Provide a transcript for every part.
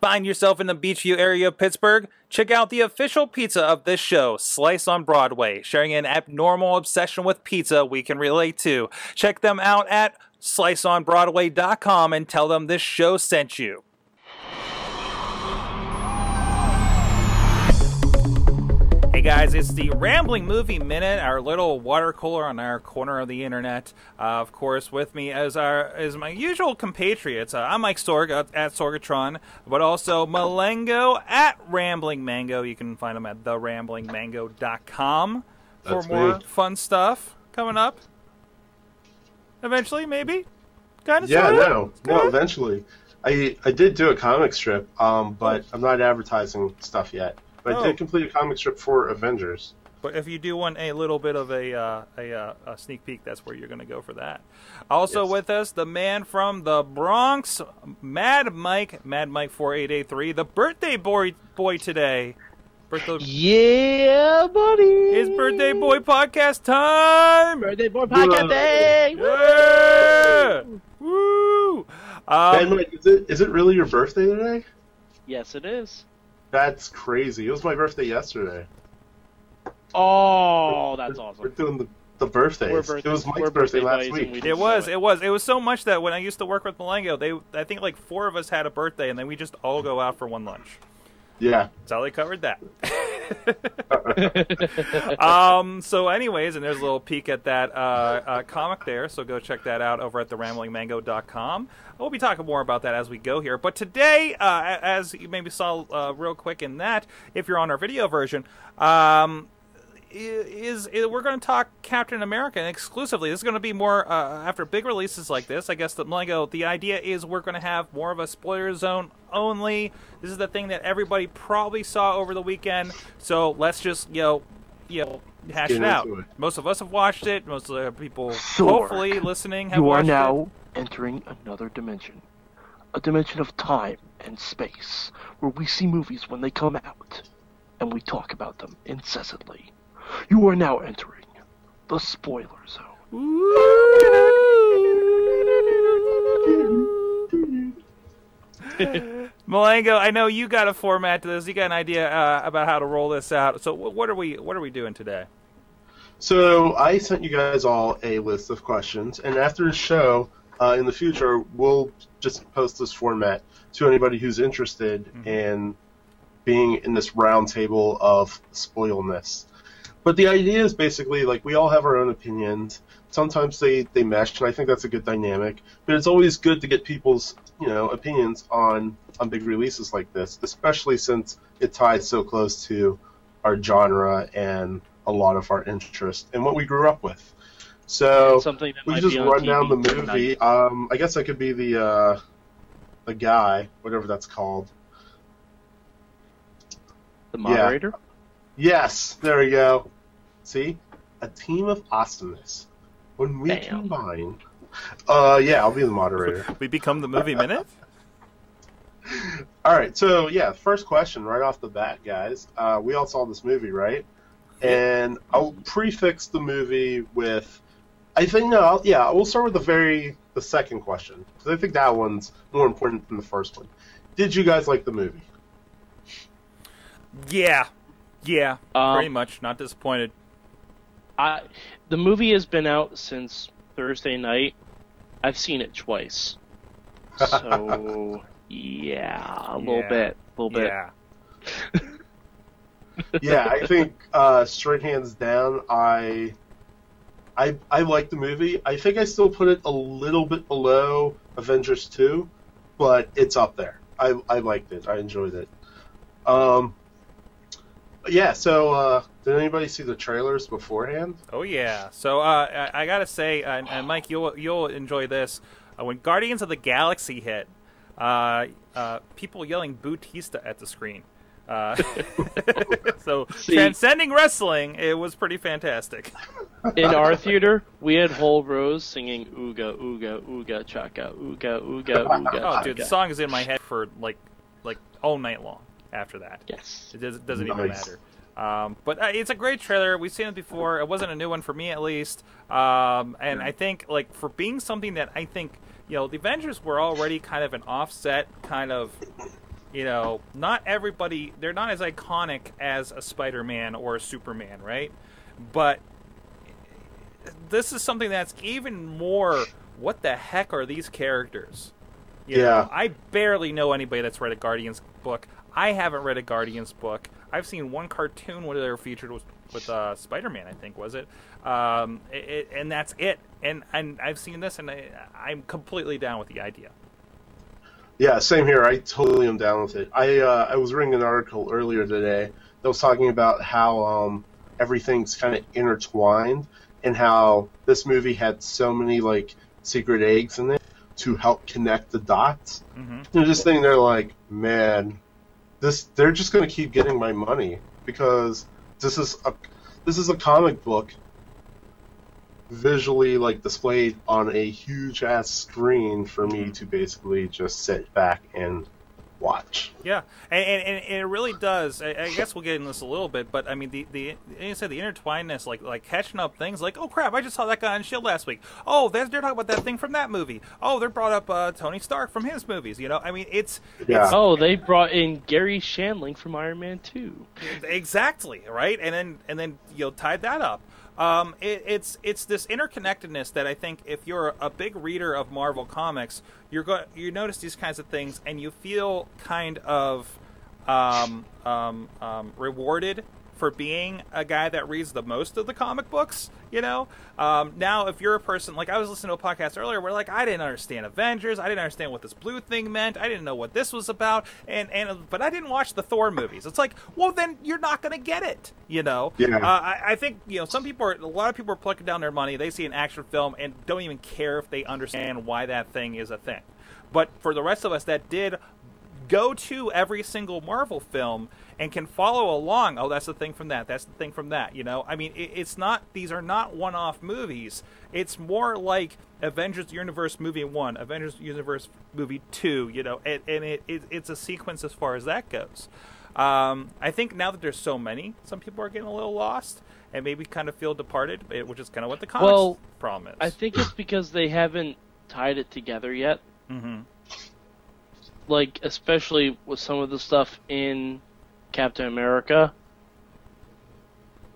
Find yourself in the Beechview area of Pittsburgh? Check out the official pizza of this show, Slice on Broadway, sharing an abnormal obsession with pizza we can relate to. Check them out at sliceonbroadway.com and tell them this show sent you. Hey guys, it's the Rambling Movie Minute, our little water cooler on our corner of the internet. Uh, of course, with me as our as my usual compatriots. Uh, I'm Mike Sorg at, at Sorgatron, but also Mulango at Rambling Mango. You can find them at theramblingmango.com for That's more me. fun stuff coming up. Eventually, maybe. Kind of. Yeah, no, no. Eventually, I I did do a comic strip, um, but I'm not advertising stuff yet. But I Oh. did complete a comic strip for Avengers. But if you do want a little bit of a uh, a, uh, a sneak peek, that's where you're going to go for that. Also Yes. with us, the man from the Bronx, Mad Mike, Mad Mike four eight eight three, the birthday boy boy today. Birthday, Yeah, buddy. it's birthday boy podcast time. Birthday boy podcast day. Yeah! Woo! and Um, Mike, is it is it really your birthday today? Yes, it is. That's crazy. It was my birthday yesterday. Oh, that's awesome. We're doing the the birthdays. We're birthday- it was Mike's we're birthday, birthday last week. we it was, know it was, it was so much that when I used to work with Mulango, they, I think like four of us had a birthday, and then we just all go out for one lunch. Yeah. That's how they covered that. um, so, anyways, and there's a little peek at that uh, uh, comic there. So go check that out over at theramblingmango.com. We'll be talking more about that as we go here. But today, uh, as you maybe saw uh, real quick in that, if you're on our video version, um, is, is we're going to talk Captain America exclusively. This is going to be more uh, after big releases like this. I guess the Lego. The idea is we're going to have more of a spoiler zone only. This is the thing that everybody probably saw over the weekend. So let's just you know, you know, hash Get it out. it. Most of us have watched it. Most of the people, Sorg, hopefully, listening have watched it. You are watched it. now entering another dimension. A dimension of time and space, where we see movies when they come out, and we talk about them incessantly. You are now entering the spoiler zone. Mulango, I know you got a format to this. You got an idea uh, about how to roll this out. So what are we what are we doing today? So I sent you guys all a list of questions, and after the show, uh, in the future, we'll just post this format to anybody who's interested in being in this roundtable of spoilness. But the idea is basically like we all have our own opinions. Sometimes they, they mesh, and I think that's a good dynamic. But it's always good to get people's you know opinions on on big releases like this, especially since it ties so close to our genre and a lot of our interest and what we grew up with. So And something that we just run down the movie. Um, I guess I could be the uh, the guy, whatever that's called. The moderator. Yes, there we go. See, a team of awesomeness. When we Bam. combine, uh, yeah, I'll be the moderator. We become the movie minute. All right, so yeah, first question right off the bat, guys. Uh, we all saw this movie, right? And I'll prefix the movie with, I think no, I'll, yeah, we'll start with the very the second question because I think that one's more important than the first one. Did you guys like the movie? Yeah, yeah, Um, pretty much. Not disappointed. I, the movie has been out since Thursday night. I've seen it twice. So yeah, a little Yeah. bit, a little bit. Yeah, yeah, I think uh, straight hands down, I, I, I like the movie. I think I still put it a little bit below Avengers Two, but it's up there. I, I liked it. I enjoyed it. Um, yeah. So, uh, did anybody see the trailers beforehand? oh yeah. So uh, I, I gotta say, uh, and, and Mike, you'll you'll enjoy this. Uh, when Guardians of the Galaxy hit, uh, uh, people yelling Bautista at the screen. Uh, so See- transcending wrestling, it was pretty fantastic. In our theater, we had whole rows singing "Ooga Ooga Ooga Chaka Ooga Ooga Ooga." Oh, dude, the song is in my head for like like all night long. After that, Yes. it does, doesn't even matter. Um, but uh, it's a great trailer. We've seen it before. It wasn't a new one for me, at least. Um, and I think, like, for being something that I think, you know, the Avengers were already kind of an offset kind of you know, not everybody they're not as iconic as a Spider-Man or a Superman, right? But this is something that's even more what the heck are these characters? You Yeah. know, I barely know anybody that's read a Guardians book. I haven't read a Guardians book. I've seen one cartoon where they were featured with, with uh, Spider-Man, I think was it, um, it, it, and that's it. And and I've seen this, and I, I'm completely down with the idea. Yeah, same here. I totally am down with it. I uh, I was reading an article earlier today that was talking about how um, everything's kind of intertwined and how this movie had so many like secret eggs in it to help connect the dots. hmm They're just thinking they're like, man, this they're just gonna keep getting my money because this is a this is a comic book visually like displayed on a huge ass screen for me mm-hmm. to basically just sit back and watch. Yeah, and, and, and it really does. I, I guess we'll get into this a little bit, but I mean, the the like you said the intertwinedness, like like catching up things, like oh crap, I just saw that guy on Shield last week. Oh, they're, they're talking about that thing from that movie. Oh, they're brought up uh, Tony Stark from his movies. You know, I mean, it's Yeah. it's Oh, they brought in Garry Shandling from Iron Man 2. exactly right, and then and then you know tied that up. Um, it, it's it's this interconnectedness that I think if you're a big reader of Marvel comics, you're go you notice these kinds of things and you feel kind of um, um, um, rewarded for being a guy that reads the most of the comic books. You know, um, now if you're a person like I was listening to a podcast earlier, where like I didn't understand Avengers, I didn't understand what this blue thing meant, I didn't know what this was about, and and but I didn't watch the Thor movies. It's like, well, then you're not going to get it. You know, Yeah. uh, I, I think you know some people are a lot of people are plucking down their money. They see an action film and don't even care if they understand why that thing is a thing. But for the rest of us that did go to every single Marvel film and can follow along. Oh, that's the thing from that. That's the thing from that. You know, I mean, it, it's not. These are not one-off movies. It's more like Avengers Universe movie one, Avengers Universe movie two. You know, and, and it, it it's a sequence as far as that goes. Um, I think now that there's so many, some people are getting a little lost and maybe kind of feel departed, which is kind of what the comics Well, problem is. I think it's because they haven't tied it together yet. hmm Like, especially with some of the stuff in Captain America.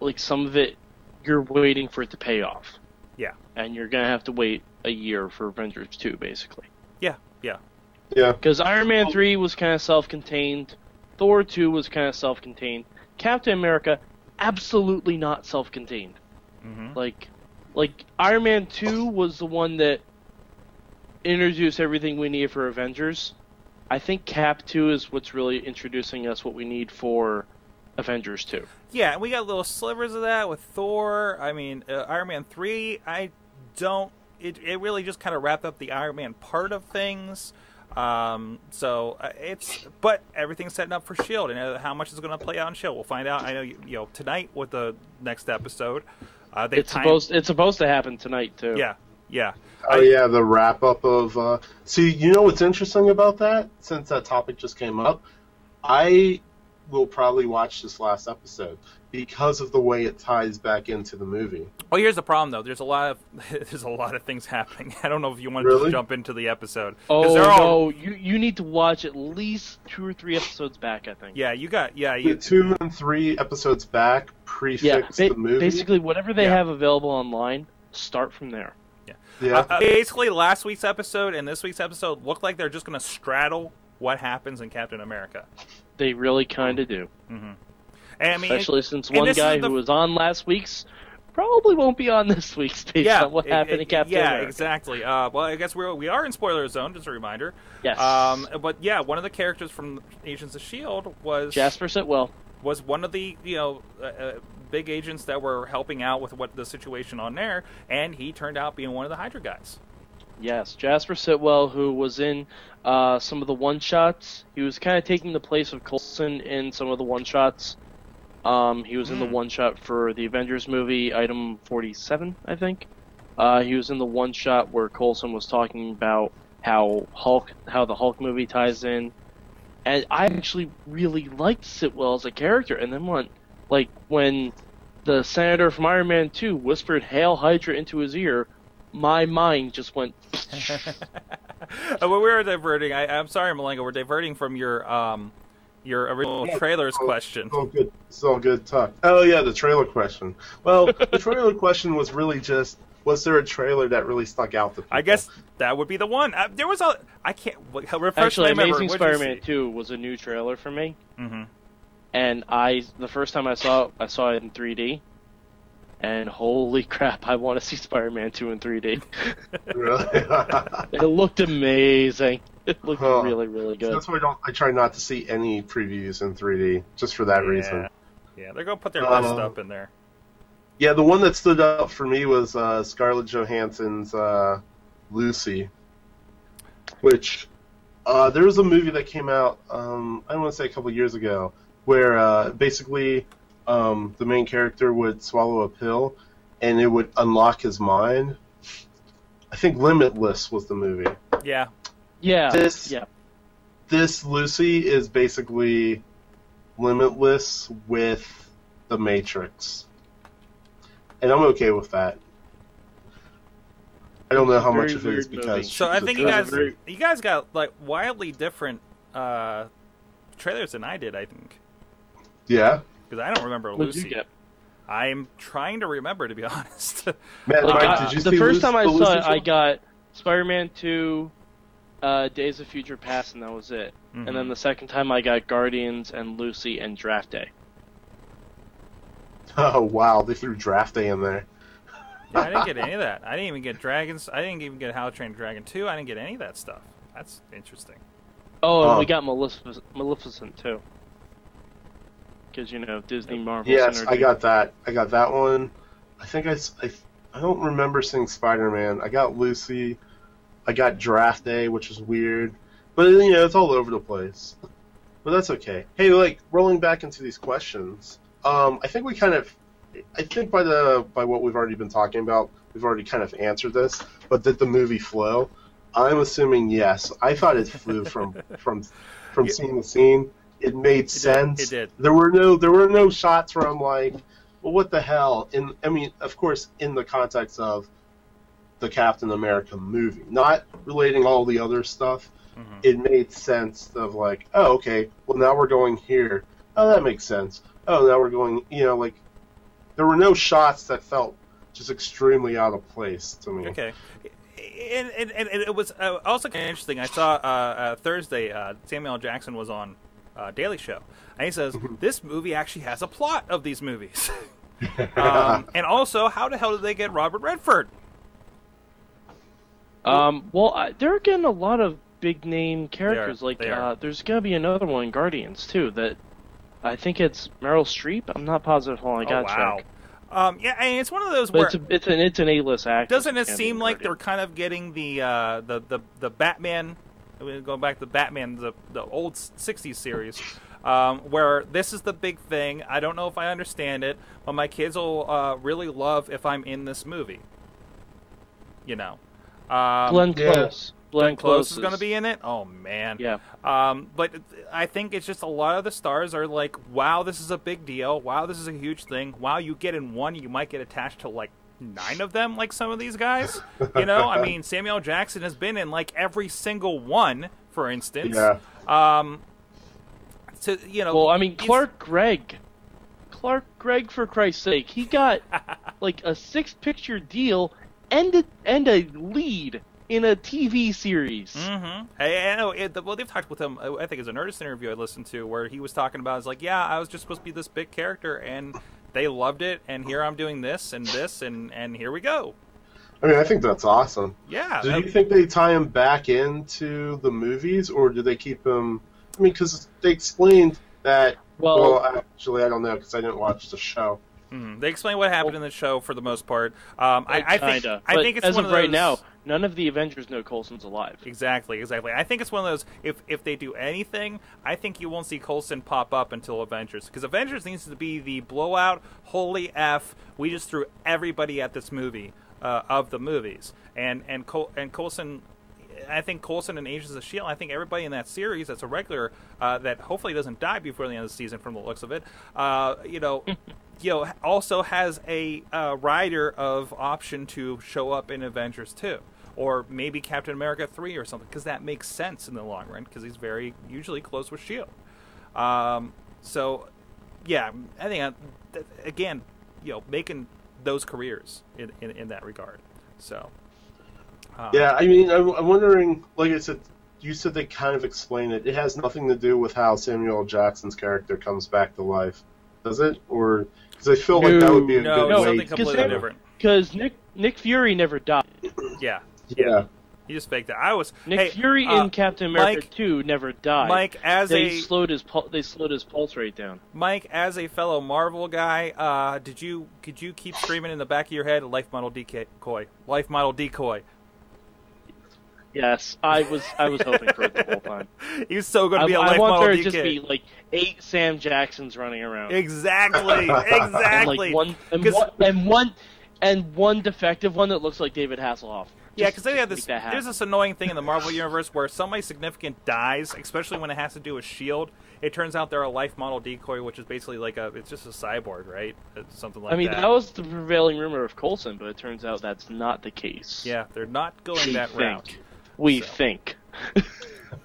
Like, some of it, you're waiting for it to pay off. Yeah. And you're going to have to wait a year for Avengers 2, basically. Yeah. Yeah. Yeah. Because Iron Man 3 was kind of self contained, Thor 2 was kind of self contained, Captain America, absolutely not self contained. hmm Like, like Iron Man 2 was the one that introduced everything we need for Avengers. I think Cap 2 is what's really introducing us what we need for Avengers 2. Yeah, and we got little slivers of that with Thor. I mean, uh, Iron Man three. I don't. It it really just kind of wrapped up the Iron Man part of things. Um, so uh, it's but everything's setting up for Shield, and uh, how much is going to play out in Shield, we'll find out. I know you, you know tonight with the next episode. Uh, they It's supposed it's supposed to happen tonight too. Yeah, yeah. Oh I- yeah, the wrap up of. Uh, see, you know what's interesting about that? Since that topic just came up, I will probably watch this last episode because of the way it ties back into the movie. Oh, here's the problem though. There's a lot of there's a lot of things happening. I don't know if you want to jump into the episode. Oh all- no, you you need to watch at least two or three episodes back. I think. Yeah, you got yeah. The You, two and three episodes back prefix Yeah, ba- the movie. basically whatever they Yeah. have available online, start from there. Yeah. Uh, basically, last week's episode and this week's episode look like they're just going to straddle what happens in Captain America. They really kind of do, And I mean, especially since one guy the- who was on last week's probably won't be on this week's based yeah, on what it- happened it- in Captain yeah, America. exactly. Uh, well, I guess we're we are in spoiler zone. Just a reminder. Yes. Um, but yeah, one of the characters from Agents of Shield was Jasper Sitwell. Was one of the you know uh, uh, big agents that were helping out with what the situation on there, and he turned out being one of the Hydra guys. Yes, Jasper Sitwell, who was in uh, some of the one shots. He was kind of taking the place of Coulson in some of the one shots. Um, he was in the Hmm. one shot for the Avengers movie, item 47, I think. Uh, he was in the one shot where Coulson was talking about how Hulk, how the Hulk movie ties in. And I actually really liked Sitwell as a character. And then when, like, when the senator from Iron Man 2 whispered Hail Hydra into his ear, my mind just went. Uh, but we are diverting. I, I'm sorry, Mulango. We're diverting from your um, your original trailers question. It's all good. It's all good talk. Oh yeah, the trailer question. Well, the trailer question was really just: was there a trailer that really stuck out to people? I guess that would be the one. Uh, there was a. I can't what- refresh Actually, my memory. Amazing What'd you Spider-Man? Two was a new trailer for me, Mhm. and I the first time I saw it, I saw it in 3D, and holy crap, I want to see Spider-Man Two in 3D. Really? it looked amazing. It looked Huh. really, really good. That's why I don't. I try not to see any previews in 3D, just for that Yeah. reason. Yeah, they're gonna put their Uh, best up in there. Yeah, the one that stood out for me was uh, Scarlett Johansson's uh, Lucy, which uh, there was a movie that came out. Um, I don't want to say a couple years ago, where uh, basically um, the main character would swallow a pill, and it would unlock his mind. I think Limitless was the movie. Yeah. Yeah, This- yeah. This Lucy is basically Limitless with the Matrix, and I'm okay with that. I don't know how much of it is because movie. So I think you guys very- you guys got like wildly different uh, trailers than I did. I think yeah. because I don't remember What did you Lucy. get? I'm trying to remember to be honest. Matt, Like, Mike, I- did you the see first Lucy- time I the saw Lucy it, I got Spider-Man Two, uh, Days of Future Past, and that was it. Mhm. And then the second time, I got Guardians and Lucy and Draft Day. Oh wow, they threw Draft Day in there. Yeah, I didn't get any of that. I didn't even get Dragons. I didn't even get How to Train Your Dragon 2. I didn't get any of that stuff. That's interesting. Oh, and Oh. we um, got Maleficent, Maleficent too. Because you know Disney Marvel. Yes, synergy. I got that. I got that one. I think I, I, I don't remember seeing Spider Man. I got Lucy. I got Draft Day, which is weird, but you know it's all over the place. But that's okay. Hey, like rolling back into these questions, um, I think we kind of, I think by the by what we've already been talking about, we've already kind of answered this. But did the movie flow? I'm assuming yes. I thought it flew from from from Yeah. scene to scene. It made sense. It did. There were no there were no shots where I'm like, well, what the hell? In I mean, of course, in the context of the Captain America movie, not relating all the other stuff. Mhm. It made sense of like, oh, okay, well now we're going here. Oh, that makes sense. Oh, now we're going. You know, like there were no shots that felt just extremely out of place to me. Okay. And, and, and and it was uh, also kind of interesting. I saw uh, uh, Thursday uh, Samuel L. Jackson was on uh, Daily Show, and he says this movie actually has a plot of these movies. um, and also, how the hell did they get Robert Redford? Um, well, I, they're getting a lot of big name characters. They are. like, They uh, there's gonna be another one, Guardians too. That I think it's Meryl Streep. I'm not positive. Hold on, I oh gotta wow. check. Um, yeah, and it's one of those But where it's a, it's an it's an A-list act. doesn't it seem like they're kind of getting the uh, the, the the Batman? Going back to Batman, the the old '60s series, um, where this is the big thing. I don't know if I understand it, but my kids will uh, really love if I'm in this movie. You know, um, Glenn Yeah. Close? Glenn Close is going to be in it. Oh man, Yeah. um, but I think it's just a lot of the stars are like, wow, this is a big deal. Wow, this is a huge thing. Wow, you get in one, you might get attached to like nine of them, like some of these guys. You know, I mean, Samuel Jackson has been in like every single one, for instance. Yeah. Um. So you know, Well, I mean, Clark Gregg. Clark Gregg, for Christ's sake, he got like a six-picture deal and a, and a lead in a TV series. Mm-hmm. I, I know. It, well, they've talked with him. uh, I think it's a Nerdist interview I listened to where he was talking about. It's like, yeah, I was just supposed to be this big character, and they loved it, and here I'm doing this and this, and and here we go. I mean, I think that's awesome. Yeah. Do you think they tie him back into the movies, or do they keep him? I mean, because they explained that. Well, Well, actually, I don't know because I didn't watch the show. mhm. They explain what happened in the show for the most part. Um, I, I think. I think it's as one of of right those- now, none of the Avengers know Coulson's alive. Exactly, exactly. I think it's one of those. If if they do anything, I think you won't see Coulson pop up until Avengers, because Avengers needs to be the blowout, holy f. We just threw everybody at this movie uh, of the movies, and and Col- and Coulson. I think Coulson and Agents of Shield. I think everybody in that series that's a regular uh, that hopefully doesn't die before the end of the season, from the looks of it. Uh, you know, you know, also has a uh, rider of option to show up in Avengers 2 or maybe Captain America 3 or something because that makes sense in the long run because he's very usually close with Shield. Um, so yeah, I think uh, th- again, you know, making those careers in, in, in that regard. So uh, Yeah, I mean, I'm, I'm wondering. Like I said, you said they kind of explain it. It has nothing to do with how Samuel Jackson's character comes back to life, does it? Or because I feel like that would be a no, good no, way. something because completely different. Because Nick Nick Fury never died. Yeah, Yeah, he just faked it. I was Nick hey, Fury uh, in Captain America Mike- 2 never died. Mike as they a slowed his pul- they slowed his pulse rate down. Mike, as a fellow Marvel guy, uh, did you could you keep screaming in the back of your head, "Life model decoy, life model decoy"? Yes, I was I was hoping for it the whole time. He was so going to be a I life want model there to just be like eight Sam Jacksons running around. Exactly, and exactly. like one and 'Cause- one and one and one defective one that looks like David Hasselhoff. Yeah, because they have this. There's this annoying thing in the Marvel universe where somebody significant dies, especially when it has to do with Shield. It turns out they're a life model decoy, which is basically like a. It's just a cyborg, right? It's something like that. I mean, that. that was the prevailing rumor of Coulson, but it turns out that's not the case. yeah, they're not going we that think. route. We So. think.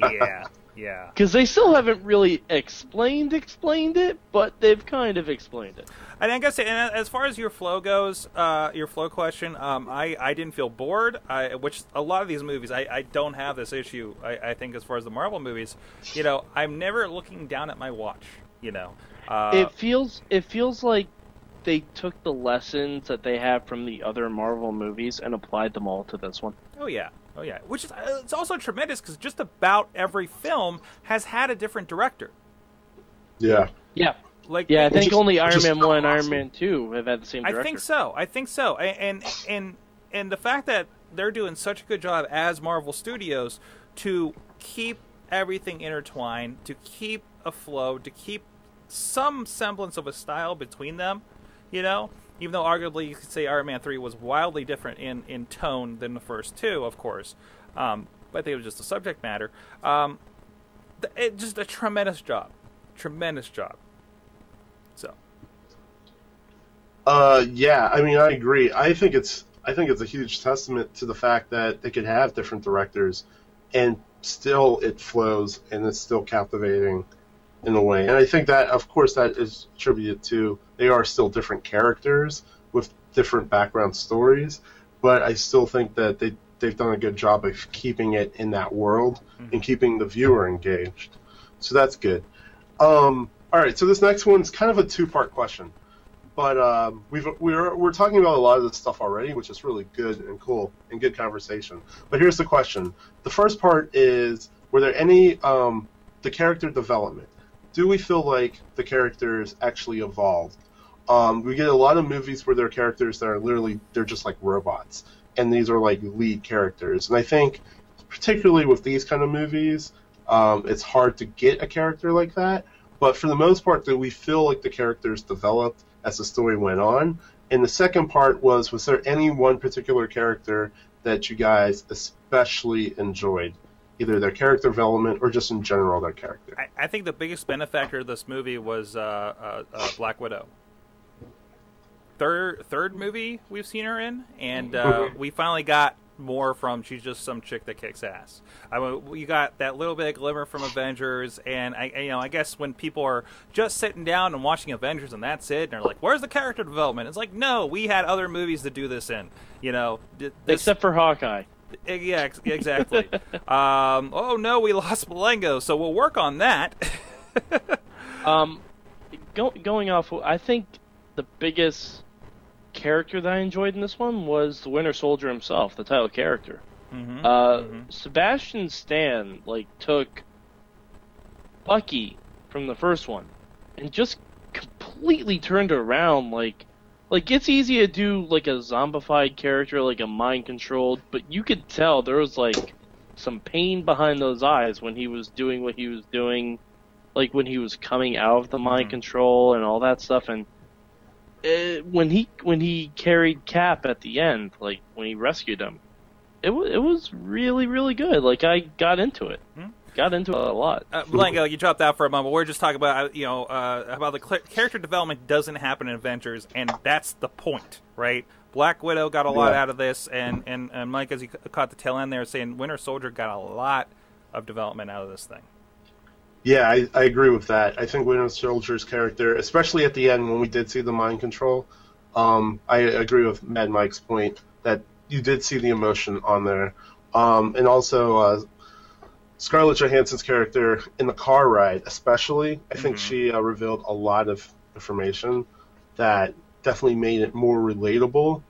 Yeah, yeah. Because they still haven't really explained explained it, but they've kind of explained it. And I guess, and as far as your flow goes, uh, your flow question, um, I, I didn't feel bored. I, which a lot of these movies, I, I don't have this issue. I, I think as far as the Marvel movies, you know, I'm never looking down at my watch. You know, uh, it feels it feels like they took the lessons that they have from the other Marvel movies and applied them all to this one. oh yeah, oh yeah. Which is uh, it's also tremendous because just about every film has had a different director. yeah. Yeah, Like yeah. I think is- only which Iron is Man one and Iron awesome. Man two have had the same director. I think so. I think so. And and and the fact that they're doing such a good job as Marvel Studios to keep everything intertwined, to keep a flow, to keep some semblance of a style between them, you know, even though arguably you could say Iron Man 3 was wildly different in, in tone than the first two, of course. Um, but I think it was just the subject matter. Um, it, just a tremendous job. Tremendous job. So, Uh, yeah, I mean, I agree. I think it's I think it's a huge testament to the fact that they could have different directors, and still it flows and it's still captivating in a way. And I think that, of course, that is attributed to they are still different characters with different background stories, but I still think that they they've done a good job of keeping it in that world and keeping the viewer engaged. So that's good. Um, all right, so this next one's kind of a two-part question but um, we've we're we're talking about a lot of this stuff already, which is really good and cool and good conversation. But here's the question: the first part is, were there any um, the character development? Do we feel like the characters actually evolved? Um, we get a lot of movies where there are characters that are literally they're just like robots, and these are like lead characters. And I think, particularly with these kind of movies, um, it's hard to get a character like that. But for the most part, do we feel like the characters developed as the story went on? And the second part was, was there any one particular character that you guys especially enjoyed, either their character development or just in general their character? I, I think the biggest benefactor of this movie was uh, uh, uh, Black Widow. Third third movie we've seen her in, and uh, we finally got more from she's just some chick that kicks ass. I mean, you got that little bit of glimmer from Avengers, and I I- you know I guess when people are just sitting down and watching Avengers and that's it, and they're like, "Where's the character development?" It's like, no, we had other movies to do this in. You know, this, Except for Hawkeye. Yeah, ex- exactly. um, oh no, we lost Mulango, so we'll work on that. Um, go, going off, I think the biggest character that I enjoyed in this one was the Winter Soldier himself, the title character. Mhm, Uh, mhm. Sebastian Stan like took Bucky from the first one and just completely turned around. Like, like it's easy to do like a zombified character, like a mind controlled, but you could tell there was like some pain behind those eyes when he was doing what he was doing, like when he was coming out of the mind Mhm. control and all that stuff. And uh, when he when he carried Cap at the end, like when he rescued him, it was it was really really good. Like I got into it. Hmm. Got got into it a lot. Uh, Blanco, you dropped out for a moment. We're just talking about uh, you know uh, about the cl- character development doesn't happen in Avengers, and that's the point, right? Black Widow got a lot Yeah. out of this, and, and, and Mike, as you caught the tail end there, saying Winter Soldier got a lot of development out of this thing. Yeah, I, I agree with that. I think Winter Soldier's character, especially at the end when we did see the mind control, um, I agree with Mad Mike's point that you did see the emotion on there. Um, and also, uh, Scarlett Johansson's character in the car ride, especially, I think Mhm. she uh, revealed a lot of information that definitely made it more relatable.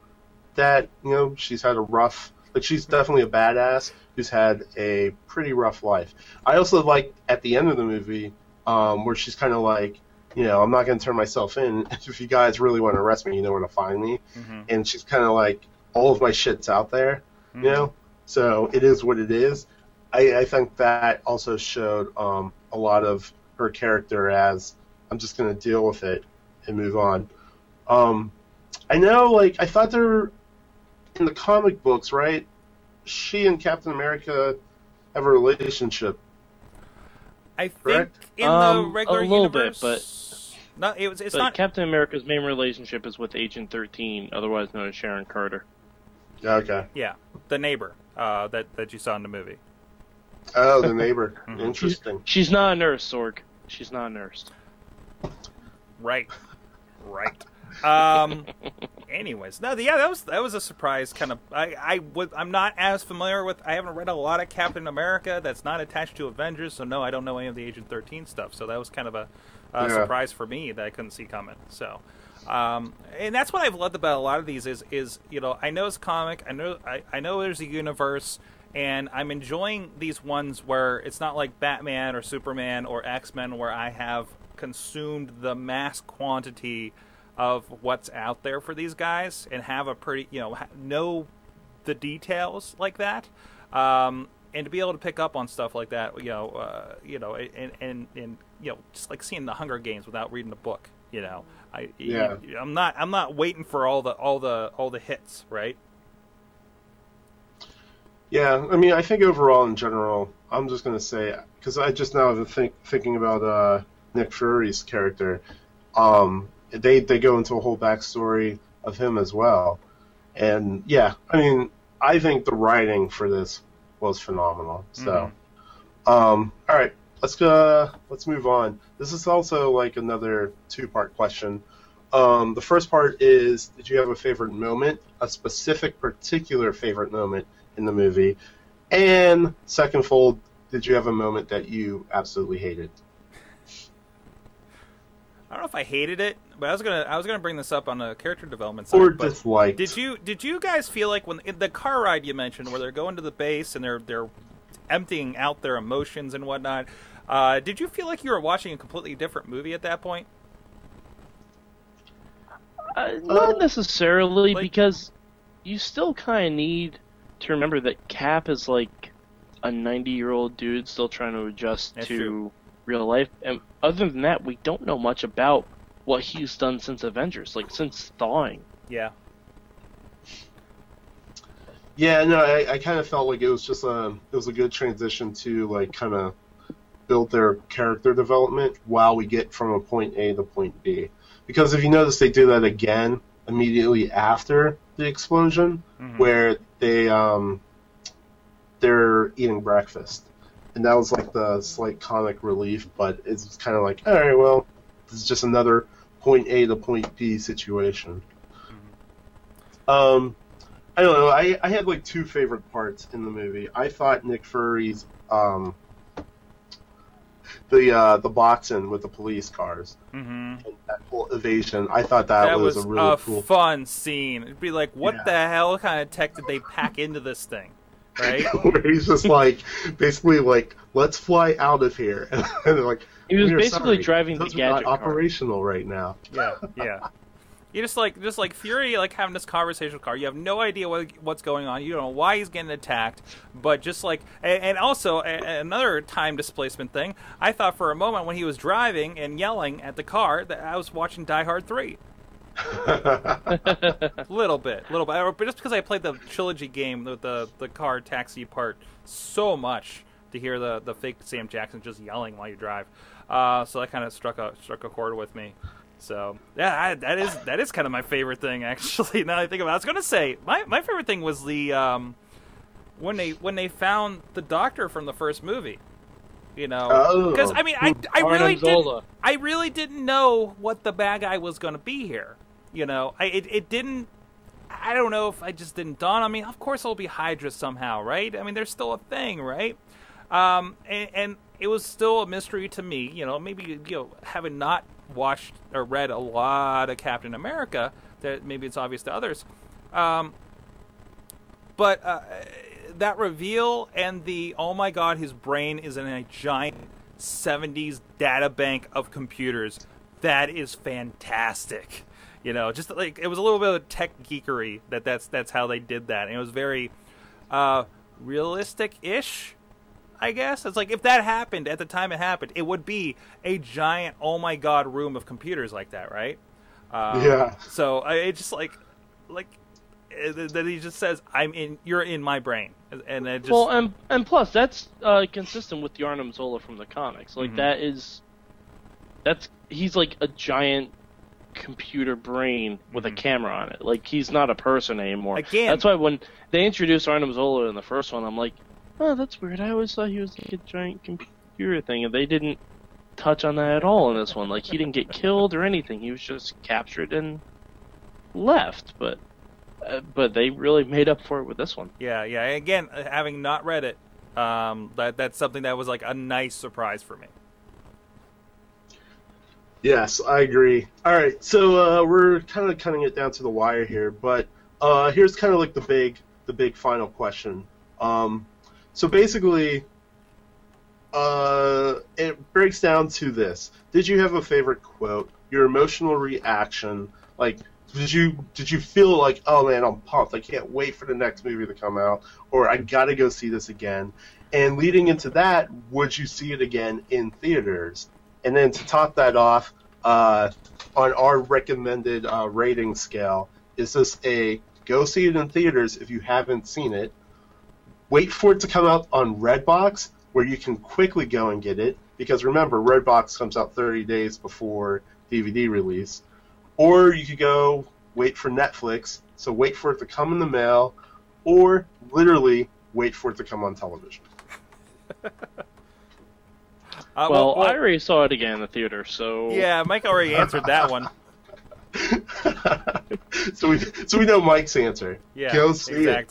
That, you know, she's had a rough, like, she's definitely a badass who's had a pretty rough life. I also like at the end of the movie um, where she's kind of like, you know, I'm not going to turn myself in. If you guys really want to arrest me, you know where to find me. Mm-hmm. And she's kind of like, all of my shit's out there, you know. So it is what it is. I, I think that also showed um, a lot of her character as I'm just going to deal with it and move on. Um, I know, like, I thought there were, in the comic books, right? She and Captain America have a relationship. I think Correct? in Um, the regular a little bit, but no, it was, it's but not. Captain America's main relationship is with Agent 13, otherwise known as Sharon Carter. Okay. yeah, the neighbor uh, that that you saw in the movie. Oh, the neighbor. Mhm. Interesting. She's not a nurse, Sorg. She's not a nurse. Right. Right. Um. anyways, no, yeah, that was that was a surprise. Kind of, I I was I'm not as familiar with. I haven't read a lot of Captain America that's not attached to Avengers, so no, I don't know any of the Agent Thirteen stuff. So that was kind of a, a Yeah. surprise for me that I couldn't see coming. So. Um, and that's what I've loved about a lot of these is is you know I know it's comic I know I, I know there's a universe and I'm enjoying these ones where it's not like Batman or Superman or X Men where I have consumed the mass quantity of what's out there for these guys and have a pretty you know know the details like that um, and to be able to pick up on stuff like that you know uh, you know and, and and you know just like seeing the Hunger Games without reading the book you know I Yeah. I'm not I'm not waiting for all the all the all the hits right Yeah, I mean, I think overall in general, I'm just gonna say because I just now have think, thinking about uh, Nick Fury's character. Um, they they go into a whole backstory of him as well, and yeah, I mean, I think the writing for this was phenomenal. So, um, all right, let's go. Let's move on. This is also like another two part question. Um, the first part is, did you have a favorite moment, a specific, particular favorite moment in the movie? And second fold, did you have a moment that you absolutely hated? I don't know if I hated it but I was gonna I was gonna bring this up on the character development side Or but- disliked? Did you did you guys feel like when in the car ride you mentioned where they're going to the base and they're they're emptying out their emotions and whatnot? Uh, did you feel like you were watching a completely different movie at that point? Uh, not Uh, necessarily, like- because you still kind of need to remember that Cap is like a 90 year old dude still trying to adjust That's to true. real life. And other than that, we don't know much about what he's done since Avengers, like since thawing. Yeah. Yeah, no, I, I kind of felt like it was just a it was a good transition to like kind of build their character development while we get from a point A to point B. Because if you notice, they do that again immediately after the explosion, Mhm. where they um they're eating breakfast, and that was like the slight comic relief. But it's kind of like, all right, well, this is just another point A to point B situation. Um, I don't know. I, I had like two favorite parts in the movie. I thought Nick Fury's um, the uh, the boxing with the police cars hmm and that whole evasion. I thought that, That was, was a really a cool. fun scene. It'd be like, what Yeah. the hell kind of tech did they pack into this thing? Right? where he's just like basically like let's fly out of here and they're like He was basically sorry, driving the those are gadget not car." operational right now. yeah, yeah. You just like just like Fury like having this conversation with Car. You have no idea what, what's going on. You don't know why he's getting attacked. But just like and, and also a, another time displacement thing. I thought for a moment when he was driving and yelling at the car that I was watching Die Hard Three. little bit, little bit. But just because I played the trilogy game, the the, the car taxi part so much to hear the the fake Sam Jackson just yelling while you drive. Uh, so that kind of struck a struck a chord with me. So yeah, I, that is that is kind of my favorite thing actually. Now that I think about, it. I was gonna say my my favorite thing was the um, when they when they found the doctor from the first movie. You know, Oh. because I mean, I I really didn't I really didn't know what the bad guy was gonna be here. You know, I it, it didn't. I don't know if I just didn't dawn on me. Of course, it'll be Hydra somehow, right? I mean, there's still a thing, right? Um, and, and it was still a mystery to me. You know, maybe you know, having not watched or read a lot of Captain America, that maybe it's obvious to others. Um, but uh, that reveal and the oh my god, his brain is in a giant '70s data bank of computers. That is fantastic. You know, just like it was a little bit of tech geekery that that's that's how they did that, and it was very uh, realistic-ish. I guess it's like if that happened at the time it happened, it would be a giant oh my god room of computers like that, right? Um, Yeah. So I it just like like that he just says I'm in you're in my brain, and it just Well, and and plus that's uh, consistent with the Arnim Zola from the comics. Like Mhm. that is, that's he's like a giant computer brain with a Mhm. camera on it. Like he's not a person anymore. Again- that's why when they introduced Arnim Zola in the first one, I'm like, oh, that's weird. I always thought he was like a giant computer thing, and they didn't touch on that at all in this one. Like he didn't get killed or anything. He was just captured and left. But uh, but they really made up for it with this one. yeah yeah. Again, uh, having not read it, um, that that's something that was like a nice surprise for me. Yes, I agree. All right, so uh, we're kind of cutting it down to the wire here, but uh, here's kind of like the big, the big final question. Um, so basically, uh, it breaks down to this: Did you have a favorite quote? Your emotional reaction, like, did you did you feel like, oh man, I'm pumped! I can't wait for the next movie to come out, or I gotta go see this again. And leading into that, would you see it again in theaters? And then to top that off, uh, on our recommended uh, rating scale, is this a go see it in theaters if you haven't seen it? Wait for it to come out on Redbox, where you can quickly go and get it. Because remember, Redbox comes out 30 days before DVD release. Or you could go wait for Netflix, so wait for it to come in the mail, or literally wait for it to come on television. Uh, well, I already saw it again in the theater, so yeah, Mike already answered that one. so we so we know Mike's answer. Yeah, Go see it.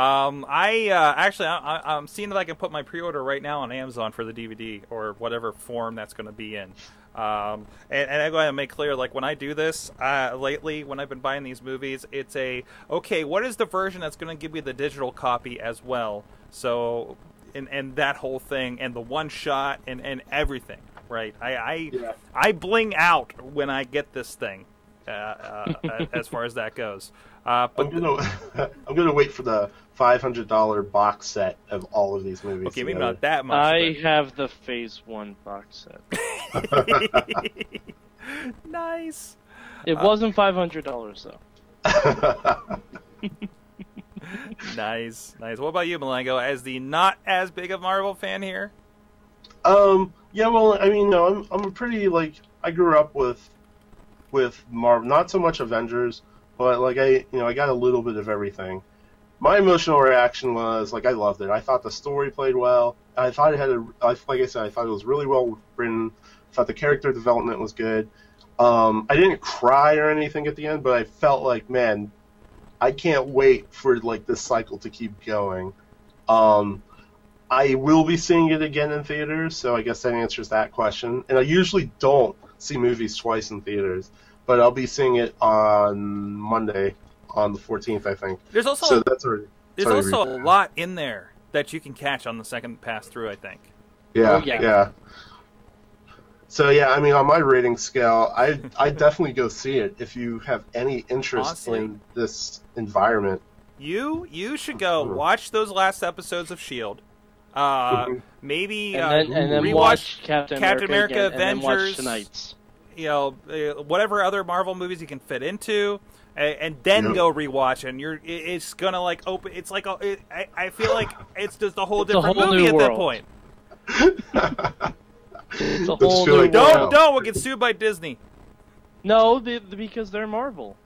Um, I uh, actually I, I'm seeing if I can put my pre-order right now on Amazon for the DVD or whatever form that's going to be in. Um, and, and I go ahead and make clear, like when I do this uh, lately, when I've been buying these movies, it's a okay. What is the version that's going to give me the digital copy as well? So, and and that whole thing, and the one shot, and and everything, right? I I, Yeah. I bling out when I get this thing, uh, uh, as far as that goes. Uh, but I'm gonna I'm gonna wait for the five hundred dollar box set of all of these movies. Okay, maybe together. not that much. I have the Phase One box set. nice. It Uh, wasn't five hundred dollars though. Nice, nice. What about you, Mulango? As the not as big of Marvel fan here, um, yeah, well, I mean, no, I'm I'm a pretty like I grew up with with Marvel, not so much Avengers, but like I you know I got a little bit of everything. My emotional reaction was like I loved it. I thought the story played well. I thought it had a I- like I said, I thought it was really well written. I thought the character development was good. Um, I didn't cry or anything at the end, but I felt like, man, I can't wait for like this cycle to keep going. Um, I will be seeing it again in theaters, so I guess that answers that question. And I usually don't see movies twice in theaters, but I'll be seeing it on Monday, on the 14th, I think. there's also So that's already. there's sorry, also a lot in there that you can catch on the second pass through. I think. Yeah, Oh, yeah. yeah. So yeah, I mean, on my rating scale, I I definitely go see it if you have any interest Honestly. in this environment. You you should go Mhm. watch those last episodes of Shield. Uh, Mhm. maybe And uh, then and then rewatch watch Captain, Captain America, again, and then watch Avengers. tonight's. You know uh, whatever other Marvel movies you can fit into. and, and then Yep. go rewatch, and you're it's gonna like open. It's like a, it, I, I feel like it's just a whole It's a different whole movie new at that world. point. It's a whole new like- Don't Wow. don't we'll get sued by Disney. No, the, the- because they're Marvel.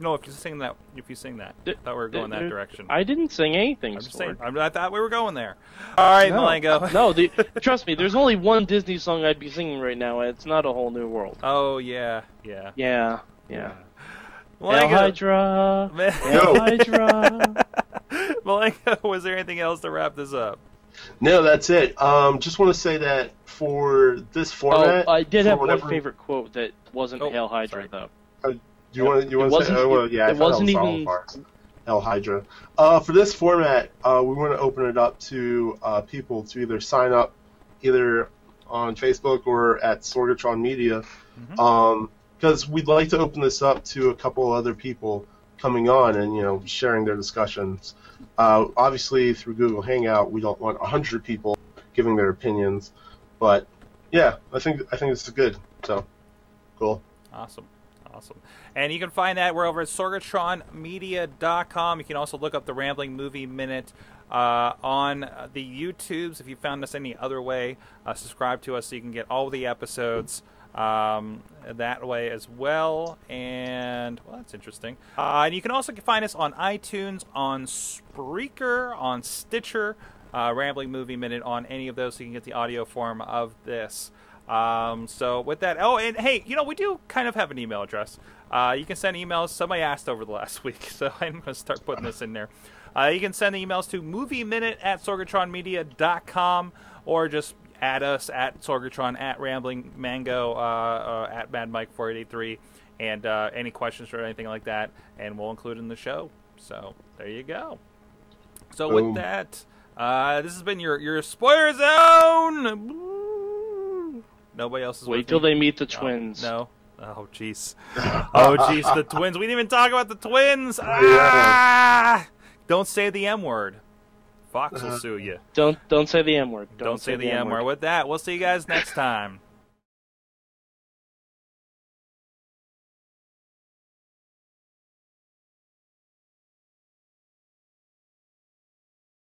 No, if you sing that, if you sing that, Th- I thought we were going that there- direction. I didn't sing anything. I'm just Sword. saying. I, I thought we were going there. All right, no, Mulango. no the, trust me. There's only one Disney song I'd be singing right now, and it's not a whole new world. Oh yeah, yeah. Yeah, yeah. El Mulango, Hydra. Ma- El Hydra. Mulango, was there anything else to wrap this up? No, that's it. Um, just want to say that for this format, Oh, I did have whatever- one favorite quote that wasn't Oh, Hail Hydra sorry. though. Do you want to? You want to say? Oh, well, yeah, I it thought wasn't that was even- all of. Hail Hydra. Uh, for this format, uh, we want to open it up to uh, people to either sign up, either on Facebook or at Sorgatron Media, because we'd like to open this up to a couple other people coming on and you know sharing their discussions. Uh, obviously, through Google Hangout, we don't want hundred people giving their opinions, but yeah, I think I think this is good. So, cool. Awesome. Awesome. And you can find that. We're over at sorgatronmedia.com. You can also look up the Rambling Movie Minute uh, on the YouTubes. If you found us any other way, uh, subscribe to us so you can get all the episodes um, that way as well. And, well, that's interesting. Uh, and you can also find us on iTunes, on Spreaker, on Stitcher, uh, Rambling Movie Minute on any of those so you can get the audio form of this. Um, so with that, oh, and hey, you know, we do kind of have an email address. Uh, you can send emails. Somebody asked over the last week, so I'm going to start putting this in there. Uh, you can send the emails to movieminute at sorgatronmedia.com or just add us at sorgatron at rambling mango uh, uh, at mad mike 483 and uh, any questions or anything like that and we'll include in the show so there you go so Boom. with that uh, this has been your your spoiler zone. Nobody else is Wait with till me? they meet the twins. No. Oh jeez. Oh jeez, the twins. We didn't even talk about the twins. Ah! Don't say the M word. Fox will sue you. Don't don't say the M word. Don't, say, the M word. With that, we'll see you guys next time.